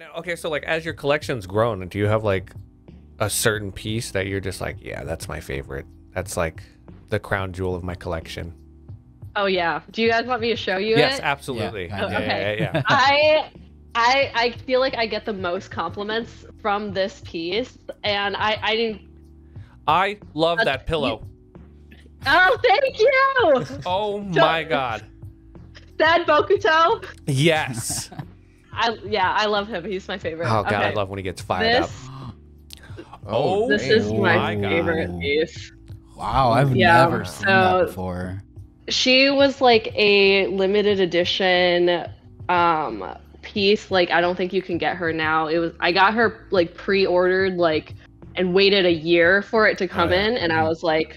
Now, okay, so like as your collection's grown, do you have like a certain piece that you're just like, yeah, that's my favorite. That's like the crown jewel of my collection. Oh yeah. Do you guys want me to show you yes, it? absolutely. Yeah, Yeah, okay. yeah, yeah, I I I feel like I get the most compliments from this piece, and I I didn't. I love Uh, that pillow. Oh, thank you, Oh my god. Sad Bokuto. Yes. I yeah, I love him. He's my favorite. Oh god, I love when he gets fired This Oh, this is damn. my, my God. favorite piece. Wow, I've Yeah, never seen that before. She was like a limited edition um piece. Like I don't think you can get her now. It was I got her like pre-ordered like and waited a year for it to come yeah. in and I was like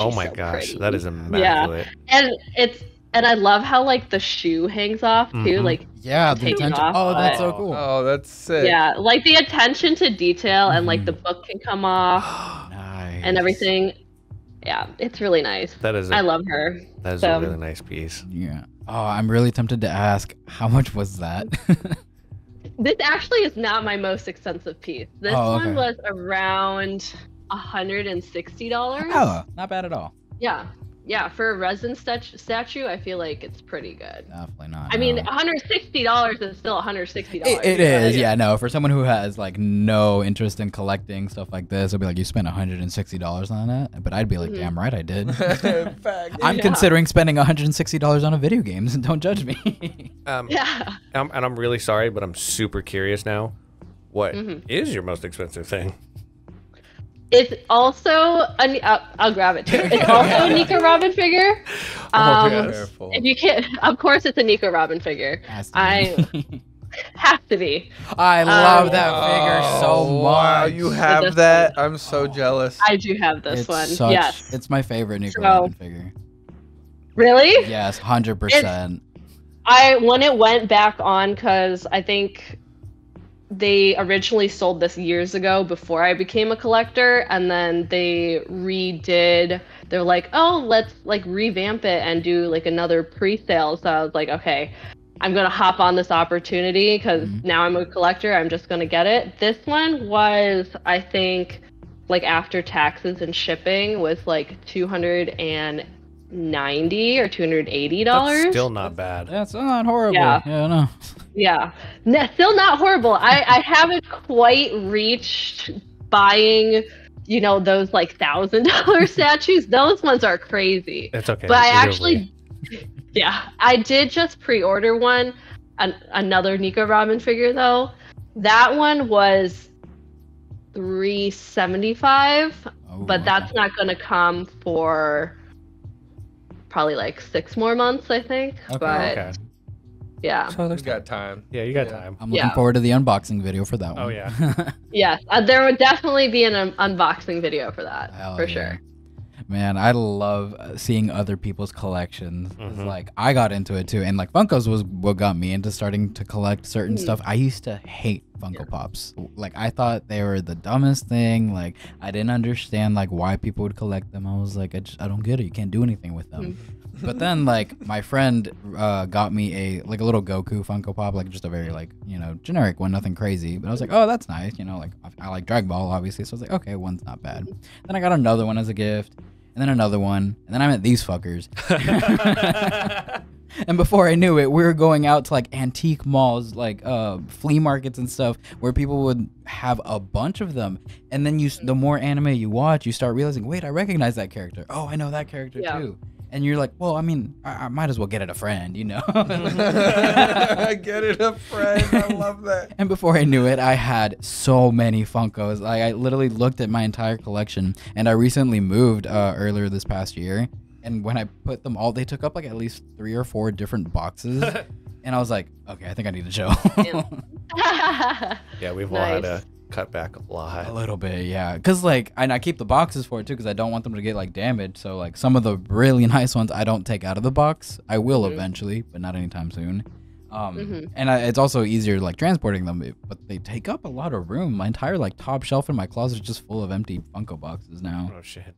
Oh my so gosh, pretty. that is immaculate. and it's and I love how like the shoe hangs off too. Mhm. Like Yeah, the attention. off, Oh, that's so cool. Oh, that's sick. yeah, like the attention to detail and like the book can come off nice. and everything. Yeah, it's really nice. That is I a, love her. that is so- a really nice piece. Yeah. Oh, I'm really tempted to ask how much was that? This actually is not my most expensive piece. This Oh, one okay. was around hundred and sixty dollars. oh, not bad at all. Yeah, yeah. For a resin statu- statue, I feel like it's pretty good. Definitely not. I mean, one hundred sixty dollars is still one hundred sixty dollars. It, it is, yeah, no. For someone who has like no interest in collecting stuff like this, it'll be like you spent $160 on it. But I'd be like, Mhm. damn right I did. Fact. I'm Yeah. considering spending $160 on a video game. so Don't judge me. Um, Yeah. um, and I'm really sorry, but I'm super curious now. What is Mhm. your most expensive thing? It's also a. Ni- uh, I'll grab it too. It's also a Nico Robin figure. Um, yes. Careful. If you can't, of course, it's a Nico Robin figure. I- have to be. I love Um, that figure so Oh, Wow, much. you this have that? I'm so Oh. jealous. I do have this it's one. Such, yes. It's my favorite Nico So- Robin figure. Really? Yes, 100%. I when it went back on because I think they originally sold this years ago before I became a collector, and then they redid. They're like, oh, let's like revamp it and do like another pre-sale. So I was like, okay, I'm gonna hop on this opportunity because Mhm. now I'm a collector. I'm just gonna get it. This one was, I think, like after taxes and shipping was like two hundred and ninety or two hundred eighty dollars. Still not bad. That's not horrible. Yeah. Yeah, no. Yeah, no, still not horrible. I I haven't quite reached buying, you know, those like thousand dollar statues. Those ones are crazy. That's okay. But I actually, way. yeah, I did just pre-order one, an, another Nico Robin figure though. That one was three seventy five, Oh, but wow. that's not gonna come for probably like six more months, I think. Okay. But Okay. Yeah. So You there's got time. yeah, you got Yeah. time. I'm looking Yeah. forward to the unboxing video for that one. Oh, yeah. Yes, uh, there would definitely be an um, unboxing video for that, Hell for yeah. sure. Man, I love uh, seeing other people's collections. 'Cause, Mhm. Like I got into it too, and like Funkos was what got me into starting to collect certain Mhm. stuff. I used to hate Funko Pops. Like I thought they were the dumbest thing. Like I didn't understand like why people would collect them. I was like, I just I don't get it. You can't do anything with them. but then like my friend uh, got me a like a little Goku Funko Pop, like just a very like you know generic one, nothing crazy. But I was like, oh, that's nice. You know, like I, I like Dragon Ball obviously, so I was like, okay, one's not bad. Then I got another one as a gift, and then another one, and then I met these fuckers. and before I knew it, we were going out to like antique malls, like uh, flea markets and stuff, where people would have a bunch of them. And then you, the more anime you watch, you start realizing, wait, I recognize that character. Oh, I know that character Yeah. too. And you're like, well, I mean, I, I might as well get it a friend, you know. I get it, a friend. I love that. And before I knew it, I had so many Funkos. Like I literally looked at my entire collection, and I recently moved uh, earlier this past year. And when I put them all, they took up like at least three or four different boxes. and I was like, okay, I think I need to chill. yeah, we've all had to cut back a lot. a little bit, yeah. Cause like, and I keep the boxes for it too, cause I don't want them to get like damaged. So like, some of the really nice ones I don't take out of the box. I will Mhm. eventually, but not anytime soon. Um, Mhm. and I, it's also easier like transporting them, but they take up a lot of room. My entire like top shelf in my closet is just full of empty Funko boxes now. Oh shit.